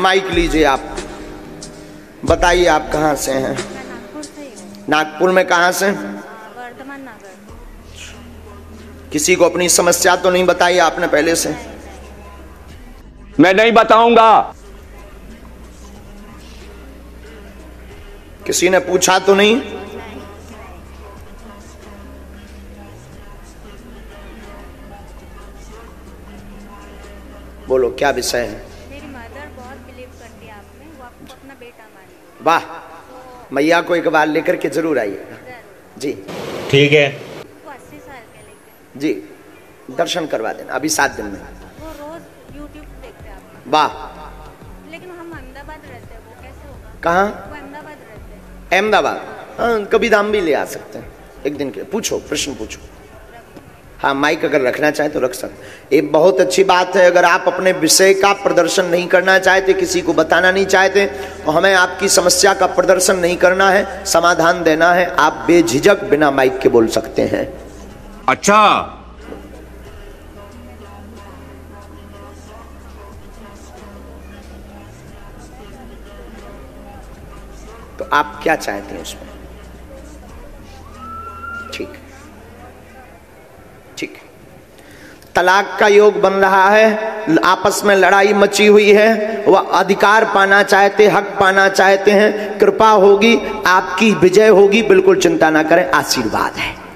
Mic लीजिए आप। बताइए आप कहाँ से हैं? नागपुर से ही हूँ। नागपुर में कहाँ से? नगर। किसी को अपनी समस्या तो नहीं बताई आपने पहले से? मैं नहीं बताऊँगा। किसी ने पूछा तो नहीं? बोलो क्या विषय है? मानती वाह मैया को एक बार लेकर के ज़रूर आइएगा जी। ठीक है। जी दर्शन करवा देना अभी सात दिन में। हैं वाह। लेकिन हम अहमदाबाद रहते हैं वो कैसे होगा? कहाँ? अहमदाबाद रहते हैं। अहमदाबाद? हाँ कभी दाम भी ले आ सकते हैं। एक दिन के पूछो प्रश्न पूछो। हाँ माइक अगर रखना चाहे तो रख सकते ये बहुत अच्छी बात है अगर आप अपने विषय का प्रदर्शन नहीं करना चाहते किसी को बताना नहीं चाहते तो हमें आपकी समस्या का प्रदर्शन नहीं करना है समाधान देना है आप बेझिझक बिना माइक के बोल सकते हैं। अच्छा। तो आप क्या चाहते हैं उसमें? ठीक ठीक। तलाक का योग बन रहा है, आपस में लड़ाई मची हुई है, वह अधिकार पाना चाहते, हक पाना चाहते हैं, कृपा होगी, आपकी विजय होगी, बिल्कुल चिंता ना करें, आशीर्वाद है।